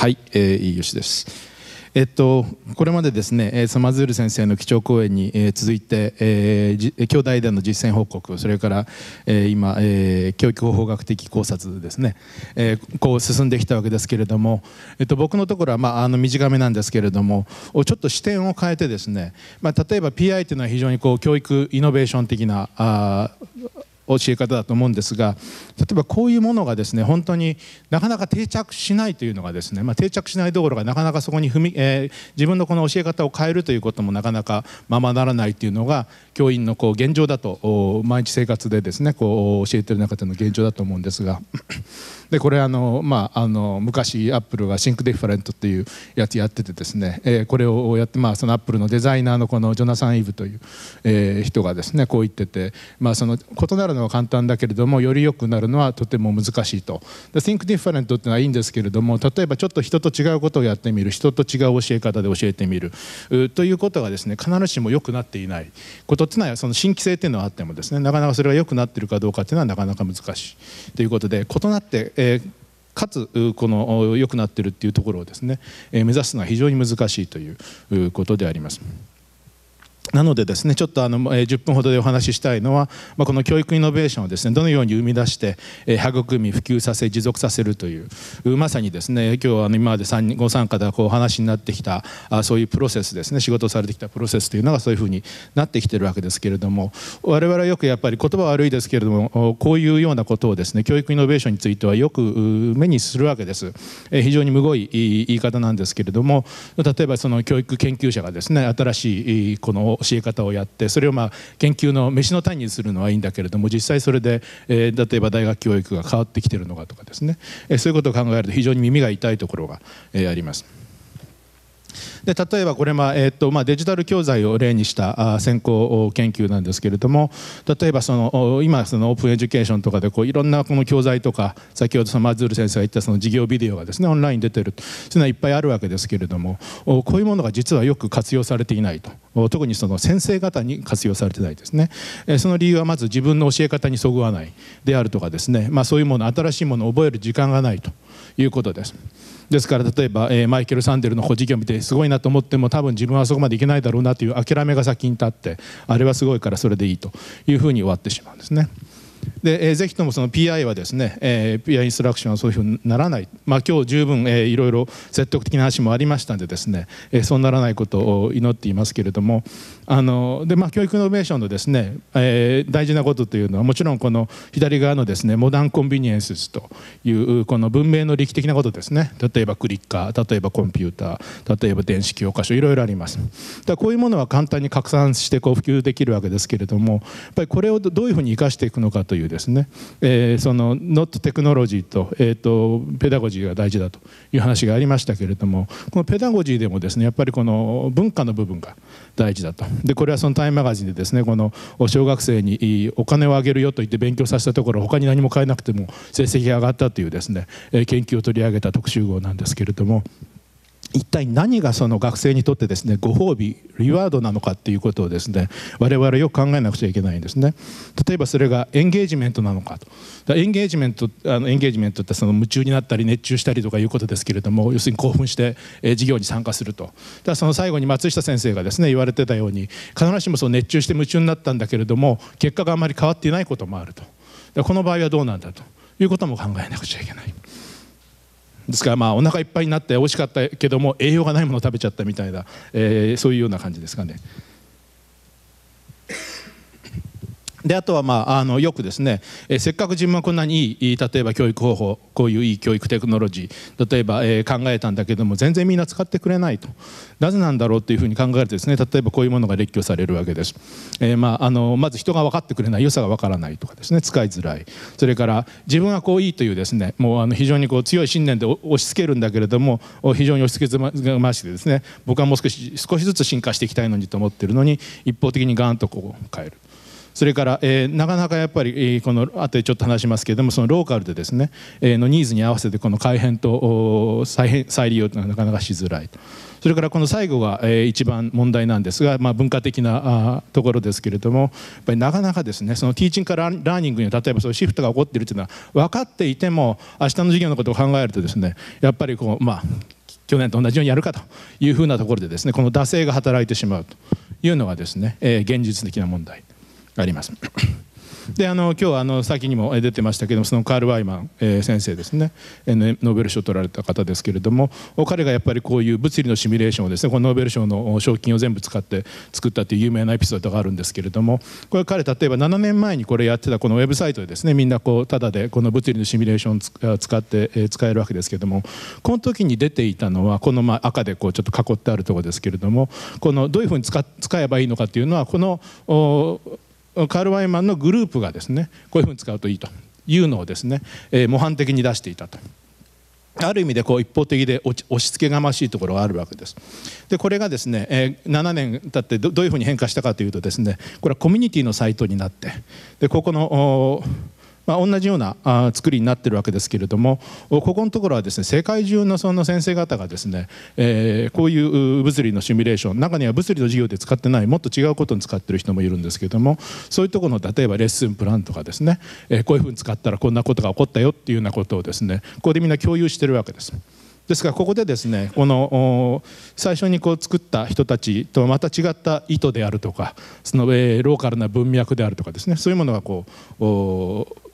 はい、えー、いいよしです。えっと、これまでですねサマズール先生の基調講演に、えー、続いて、えー、兄弟での実践報告それから、えー、今、えー、教育方法学的考察ですね、えー、こう進んできたわけですけれども、えっと、僕のところは、まあ、あの短めなんですけれどもちょっと視点を変えてですね、まあ、例えば PI というのは非常にこう教育イノベーション的なあ教え方だと思うんですが例えばこういうものがですね本当になかなか定着しないというのがですね、まあ、定着しないどころかなかなかそこに踏み、えー、自分のこの教え方を変えるということもなかなかままならないというのが教員のこう現状だと毎日生活でですねこう教えてる中での現状だと思うんですが。でこれあの、まあ、あの昔アップルが Think Different っていうやつやっててですね、えー、これをやって、まあ、そのアップルのデザイナーのこのジョナサン・イブという、えー、人がですねこう言ってて、まあ、その異なるのは簡単だけれどもより良くなるのはとても難しいと。で Think Different っていうのはいいんですけれども例えばちょっと人と違うことをやってみる。人と違う教え方で教えてみる。ということがですね必ずしも良くなっていない。ことっていうのはその新規性っていうのはあってもですねなかなかそれが良くなってるかどうかっていうのはなかなか難しい。ということで異なってえ、かつこの良くなっているっていうところをですね、目指すのは非常に難しいということであります。なのでですねちょっとあの10分ほどでお話ししたいのは、まあ、この教育イノベーションをですねどのように生み出して育み普及させ持続させるというまさにですね今日は今までご参加でこうお話になってきたあそういうプロセスですね仕事されてきたプロセスというのがそういうふうになってきてるわけですけれども我々はよくやっぱり言葉悪いですけれどもこういうようなことをですね教育イノベーションについてはよく目にするわけです。非常にむごい言い方なんですけれども例えばその教育研究者がですね新しいこの教え方をやってそれをまあ研究の飯の種にするのはいいんだけれども実際それで、えー、例えば大学教育が変わってきてるのかとかですね、えー、そういうことを考えると非常に耳が痛いところが、えー、あります。で例えばこれは、えーとまあ、デジタル教材を例にしたあ先行研究なんですけれども例えばその今その open education とかでこういろんなこの教材とか先ほどそのマズール先生が言ったその授業ビデオがですねオンラインに出てるそういうのはいっぱいあるわけですけれどもこういうものが実はよく活用されていないと。特にその先生方に活用されてないですね。その理由はまず自分の教え方にそぐわないであるとかですね、まあ、そういうもの新しいものを覚える時間がないということです。ですから例えば、えー、マイケル・サンデルの保持業を見てすごいなと思っても多分自分はそこまでいけないだろうなという諦めが先に立ってあれはすごいからそれでいいというふうに終わってしまうんですね。で、えー、ぜひともその PI はですね、えー、PI インストラクションはそういうふうにならない、まあ、今日十分、えー、いろいろ説得的な話もありましたんでですね、えー、そうならないことを祈っていますけれどもあので、まあ、教育イノベーションのですね、えー、大事なことというのはもちろんこの左側のですねモダンコンビニエンスというこの文明の力的なことですね。例えばクリッカー例えばコンピューター例えば電子教科書いろいろあります。だこういうものは簡単に拡散してこう普及できるわけですけれどもやっぱりこれをどういうふうに生かしていくのかというですね、えー、そのノットテクノロジーと,、えーと、ペダゴジーが大事だという話がありましたけれどもこのペダゴジーでもですねやっぱりこの文化の部分が大事だとでこれはそのタイムマガジンでですねこの小学生にお金をあげるよと言って勉強させたところ他に何も変えなくても成績が上がったというですね研究を取り上げた特集号なんですけれども。一体何がその学生にとってですねご褒美リワードなのかっていうことをですね我々よく考えなくちゃいけないんですね。例えばそれがエンゲージメントなのかと。エンゲージメントあのエンゲージメントってその夢中になったり熱中したりとかいうことですけれども要するに興奮して、え授業に参加すると。だその最後に松下先生がですね言われてたように必ずしもその熱中して夢中になったんだけれども結果があまり変わっていないこともあると。この場合はどうなんだと。いうことも考えなくちゃいけない。ですからまあお腹いっぱいになって美味しかったけども栄養がないものを食べちゃったみたいな、えー、そういうような感じですかね。であとは、まあ、あのよくですね、え、せっかく自分はこんなにいい例えば教育方法こういういい教育テクノロジー例えば、えー、考えたんだけども全然みんな使ってくれないと。なぜなんだろうというふうに考えるとですね例えばこういうものが列挙されるわけです、えーまあ、あのまず人が分かってくれない良さが分からないとかですね使いづらい。それから自分はこういいというですねもうあの非常にこう強い信念で押し付けるんだけれども非常に押し付けがましてですね僕はもう少し少しずつ進化していきたいのにと思ってるのに一方的にガーンとこう変える。それから、えー、なかなかやっぱり、えー、この後でちょっと話しますけれどもそのローカルでですね、えー、のニーズに合わせてこの改変と再編再利用というのはなかなかしづらいと。それからこの最後が、えー、一番問題なんですが、まあ、文化的なところですけれどもやっぱりなかなかですねそのティーチングからラーニングに例えばそういうシフトが起こっているというのは分かっていても明日の授業のことを考えるとですねやっぱりこうまあ去年と同じようにやるかというふうなところでですねこの惰性が働いてしまうというのがですね、え、現実的な問題あります。であの今日あの先にも出てましたけどそのカール・ワイマン、えー、先生ですねノーベル賞を取られた方ですけれども彼がやっぱりこういう物理のシミュレーションをですねこのノーベル賞の賞金を全部使って作ったという有名なエピソードがあるんですけれどもこれ彼例えば7年前にこれやってたこのウェブサイトでですねみんなこうただでこの物理のシミュレーションを使ってえ使えるわけですけれどもこの時に出ていたのはこのまあ赤でこうちょっと囲ってあるところですけれどもこのどういうふうに使使えばいいのかというのはこのカール・ワイマンのグループがですねこういうふうに使うといいというのをですね、えー、模範的に出していたと。ある意味でこう一方的で押し付けがましいところがあるわけです。でこれがですね、えー、7年経ってどういうふうに変化したかというとですねこれはコミュニティのサイトになってでここのまあ、同じようなあ作りになってるわけですけれどもここのところはですね世界中のその先生方がですね、えー、こういう物理のシミュレーション中には物理の授業で使ってないもっと違うことに使ってる人もいるんですけどもそういうところの例えばレッスンプランとかですね、えー、こういうふうに使ったらこんなことが起こったよっていうようなことをですねここでみんな共有してるわけです。ですからここでですねこの最初にこう作った人たちとまた違った意図であるとかその、えー、ローカルな文脈であるとかですねそういうものがこう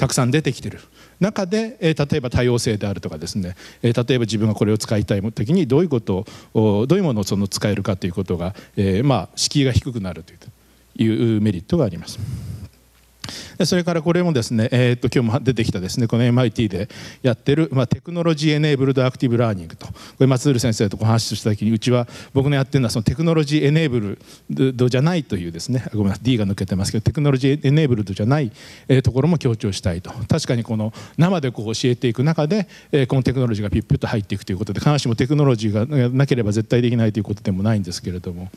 たくさん出てきてる中で、え、例えば多様性であるとかですね、え、例えば自分がこれを使いたい時にどういうことをどういうものをその使えるかということが、え、まあ敷居が低くなるというメリットがあります。それからこれもですね、えー、と今日も出てきたですねこの MIT でやってる、まあ、 Technology Enabled Active Learning とこれマズール先生とお話しした時にうちは僕のやってるのはその Technology Enabled じゃないというですねごめんなさい D が抜けてますけど Technology Enabled じゃない、え、ところも強調したいと確かにこの生でこう教えていく中で、え、このテクノロジーがピュッピュッと入っていくということで必ずしもテクノロジーがなければ絶対できないということでもないんですけれども。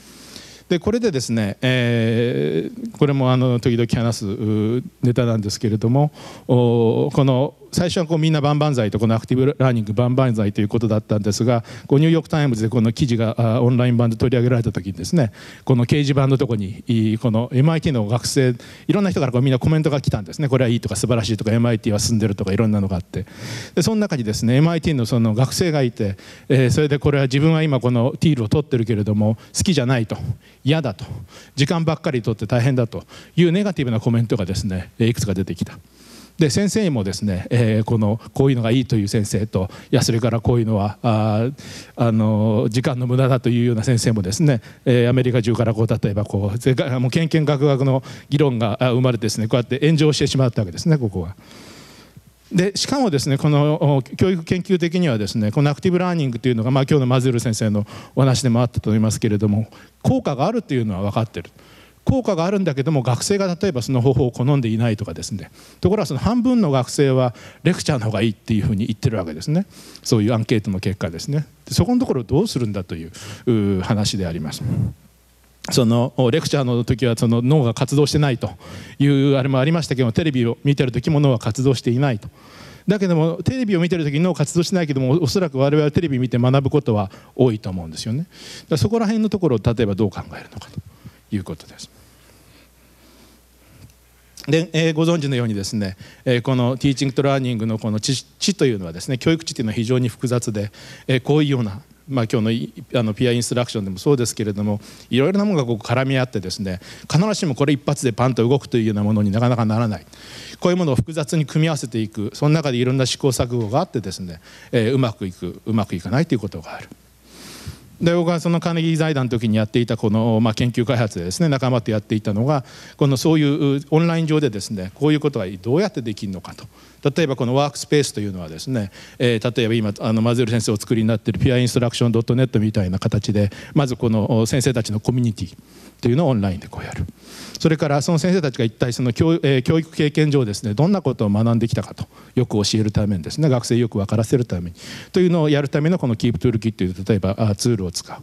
でこれでですね、えー、これもあの時々話すネタなんですけれどもこの最初はこうみんな万々歳とこのアクティブラーニング万々歳ということだったんですがこうニューヨーク・タイムズでこの記事がオンライン版で取り上げられた時にですねこの掲示板のとこにこの MIT の学生いろんな人からこうみんなコメントが来たんですね。これはいいとか素晴らしいとか MIT は進んでるとかいろんなのがあって。でその中にですね MIT のその学生がいて、えー、それでこれは自分は今このティールを取ってるけれども好きじゃないと。嫌だと。時間ばっかり取って大変だと。いうネガティブなコメントがですねいくつか出てきた。で先生もですね、えー、このこういうのがいいという先生といやそれからこういうのはああの時間の無駄だというような先生もですね、えー、アメリカ中からこう例えばこうもうけんけんがくがくの議論が生まれてですねこうやって炎上してしまったわけですねここは。でしかもですねこの教育研究的にはですねこのアクティブラーニングというのが、まあ、今日のマズール先生のお話でもあったと思いますけれども効果があるというのは分かってる。効果があるんだけども学生が例えばその方法を好んでいないとかですねところがその半分の学生はレクチャーの方がいいっていうふうに言ってるわけですねそういうアンケートの結果ですねそこのところどうするんだという話であります。そのレクチャーの時はその脳が活動してないというあれもありましたけどもテレビを見てる時も脳は活動していないと。だけどもテレビを見てる時脳活動してないけどもおそらく我々はテレビ見て学ぶことは多いと思うんですよね。そこら辺のところを例えばどう考えるのかということです。で、えー、ご存知のようにですね、えー、このティーチングとラーニングのこの知知というのはですね教育知というのは非常に複雑で、えー、こういうようなまあ、今日のあのピアインストラクションでもそうですけれどもいろいろなものがこう絡み合ってですね必ずしもこれ一発でパンと動くというようなものになかなかならないこういうものを複雑に組み合わせていくその中でいろんな試行錯誤があってですね、えー、うまくいくうまくいかないということがある。で僕はそのカーネギー財団の時にやっていたこの、まあ、研究開発でですね仲間とやっていたのがこのそういうオンライン上でですねこういうことはどうやってできるのかと。例えばこのワークスペースというのはですね、えー、例えば今あのマズル先生お作りになっているピアインストラクション .net みたいな形でまずこの先生たちのコミュニティというのをオンラインでこうやる。それからその先生たちが一体その教,、えー、教育経験上ですねどんなことを学んできたかとよく教えるためにですね学生よく分からせるためにというのをやるためのこのキープトゥールキットという例えばツールを使う。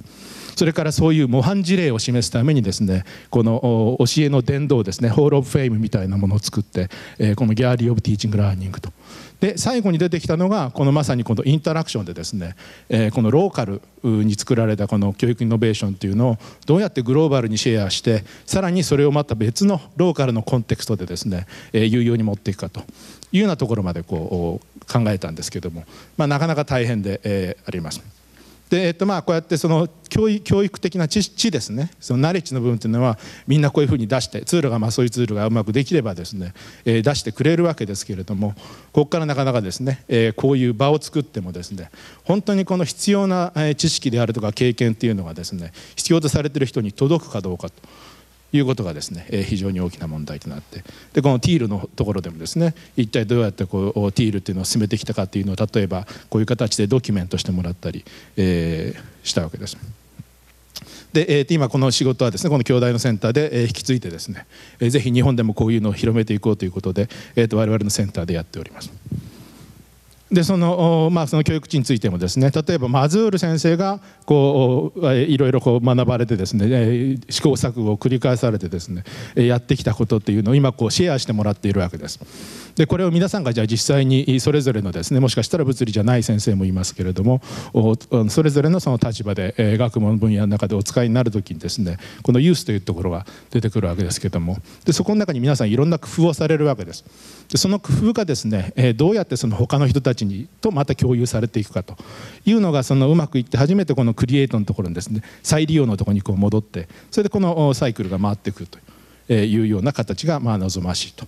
それからそういう模範事例を示すためにですねこの教えの殿堂ですね Hall of Fame みたいなものを作って、えこの Gallery of Teaching Learning とで最後に出てきたのがこのまさにこのインタラクションでですね、え、このローカルに作られたこの教育イノベーションというのをどうやってグローバルにシェアしてさらにそれをまた別のローカルのコンテクストでですね、え、有用に持っていくかというようなところまでこう考えたんですけども、まあ、なかなか大変で、え、あります。で、えっと、まあこうやってその教育的な知知ですねそのナレッジの部分というのはみんなこういうふうに出してツールがまあそういうツールがうまくできればですね、えー、出してくれるわけですけれどもここからなかなかですね、えー、こういう場を作ってもですね本当にこの必要な知識であるとか経験っていうのがですね必要とされている人に届くかどうかと。いうことがですね、え非常に大きな問題となってでこのティールのところでもですね一体どうやってこうティールっていうのを進めてきたかっていうのを例えばこういう形でドキュメントしてもらったり、えー、したわけです。で、えー、今この仕事はですねこの兄弟のセンターで、えー、引き継いでですね、えー、ぜひ日本でもこういうのを広めていこうということで、えー、と我々のセンターでやっております。でその,、まあ、その教育地についてもですね例えばマズール先生がこういろいろこう学ばれてですね試行錯誤を繰り返されてですねやってきたことっていうのを今こうシェアしてもらっているわけです。でこれを皆さんがじゃあ実際にそれぞれのですねもしかしたら物理じゃない先生もいますけれどもそれぞれのその立場で学問分野の中でお使いになる時にですねこのユースというところが出てくるわけですけどもでそこの中に皆さんいろんな工夫をされるわけです。でその工夫がですねどうやってその他の人たちにとまた共有されていくかというのがそのうまくいって初めてこのクリエイトのところにですね再利用のところにこう戻ってそれでこのサイクルが回ってくるというような形がまあ望ましいと。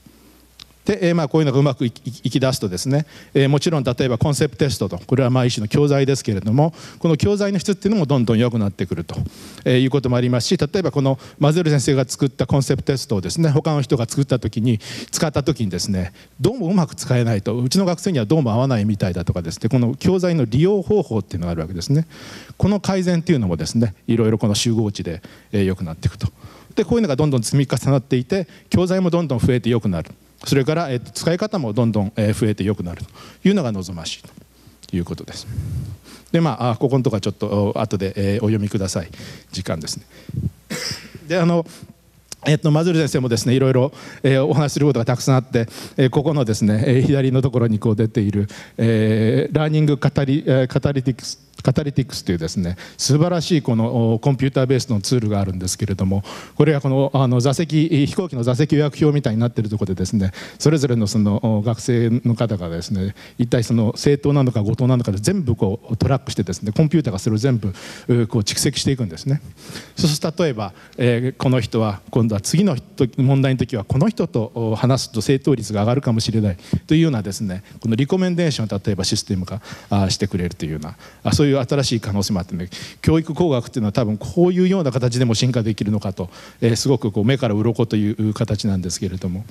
で、えー、まあこういうのがうまくいき出すとですね、えー、もちろん例えばコンセプトテストとこれはまあ一種の教材ですけれどもこの教材の質っていうのもどんどん良くなってくると、えー、いうこともありますし例えばこのマズル先生が作ったコンセプトテストをですね他の人が作った時に使った時にですねどうもうまく使えないとうちの学生にはどうも合わないみたいだとかですねこの教材の利用方法っていうのがあるわけですね。この改善っていうのもですねいろいろこの集合値で良くなっていくと。でこういうのがどんどん積み重なっていて教材もどんどん増えて良くなる。それから、えー、使い方もどんどん、えー、増えて良くなるというのが望ましいということです。でまあここのところはちょっと後で、えー、お読みください時間ですね。であのえっと、マズル先生もですねいろいろ、えー、お話しすることがたくさんあって、えー、ここのですね、えー、左のところにこう出ている、えー、ラーニングカタリ、えー、カタリティクスカタリティクスというですね素晴らしいこのコンピューターベースのツールがあるんですけれどもこれはこのあの座席飛行機の座席予約表みたいになっているところでですねそれぞれのその学生の方がですね一体その正当なのか誤当なのかで全部こうトラックしてですねコンピューターがそれを全部こう蓄積していくんですね。そうすると例えば、えー、この人は今度は次の問題の時はこの人と話すと正答率が上がるかもしれないというようなですねこのリコメンデーションを例えばシステム化してくれるというようなそういういう新しい可能性もあってね教育工学っていうのは多分こういうような形でも進化できるのかと、えー、すごくこう目から鱗という形なんですけれども。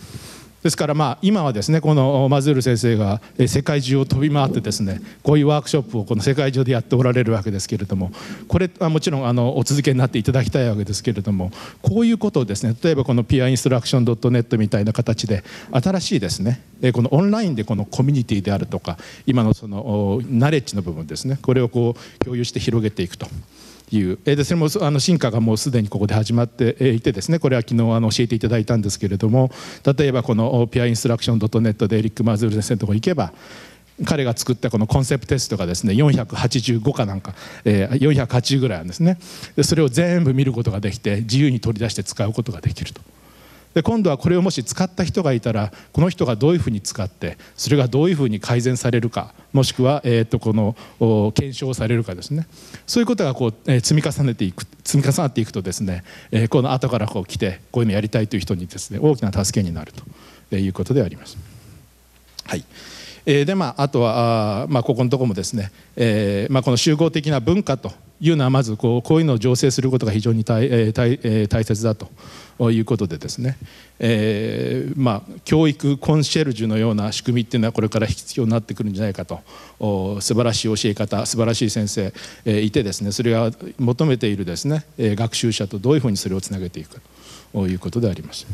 ですからまあ今はですねこのマズール先生が世界中を飛び回ってですねこういうワークショップをこの世界中でやっておられるわけですけれどもこれはもちろんあのお続けになっていただきたいわけですけれどもこういうことをですね例えばこのピアインストラクション .net みたいな形で新しいですねこのオンラインでこのコミュニティであるとか今のそのナレッジの部分ですねこれをこう共有して広げていくと。いうでそれもあの進化がもうすでにここで始まっていてですねこれは昨日あの教えていただいたんですけれども例えばこのピアインストラクション .net でエリック・マズール先生のとこ行けば彼が作ったこのコンセプトテストがですね485かなんか、えー、480ぐらいあるんですねでそれを全部見ることができて自由に取り出して使うことができると。で今度はこれをもし使った人がいたらこの人がどういうふうに使ってそれがどういうふうに改善されるかもしくは、えー、とこの検証されるかですね。そういうことがこう、え、積み重ねていく積み重なっていくとですね、え、この後からこう来てこういうのやりたいという人にですね大きな助けになると。いうことであります。はい。えー、でまああとはあ、まあ、ここのとこもですね、えーまあ、この集合的な文化というのはまずこうこういうのを醸成することが非常に大,、えー大え、大切だということでですね、えーまあ、教育コンシェルジュのような仕組みっていうのはこれから必要になってくるんじゃないかと。素晴らしい教え方素晴らしい先生、えー、いてですね。それが求めているですね、学習者とどういうふうにそれをつなげていくかということであります。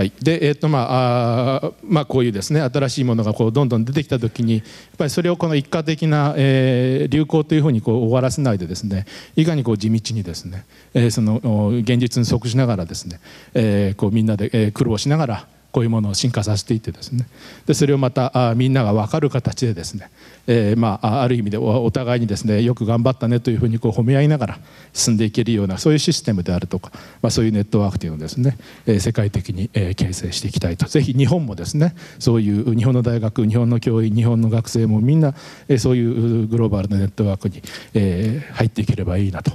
はい、で、えーとまああまあ、こういうですね新しいものがこうどんどん出てきた時にやっぱりそれをこの一過的な、えー、流行というふうにこう終わらせないでですねいかにこう地道にですね、えー、その現実に即しながらですね、えー、こうみんなで、えー、苦労しながらこういうものを進化させていってですねでそれをまたあみんなが分かる形でですね、えー、まあ、ある意味でお互いにですねよく頑張ったねというふうにこう褒め合いながら進んでいけるようなそういうシステムであるとか、まあ、そういうネットワークというのをですね、えー、世界的に、えー、形成していきたいとぜひ日本もですねそういう日本の大学日本の教員日本の学生もみんな、えー、そういうグローバルなネットワークに、えー、入っていければいいなと。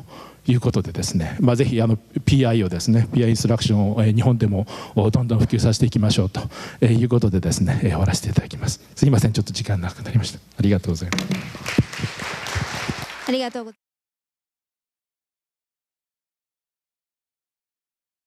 いうことでですね、まあ、ぜひあの PI をですね PI インストラクションを日本でもどんどん普及させていきましょうということでですね終わらせていただきます。すいませんちょっと時間なくなりました。ありがとうございます。ありがとう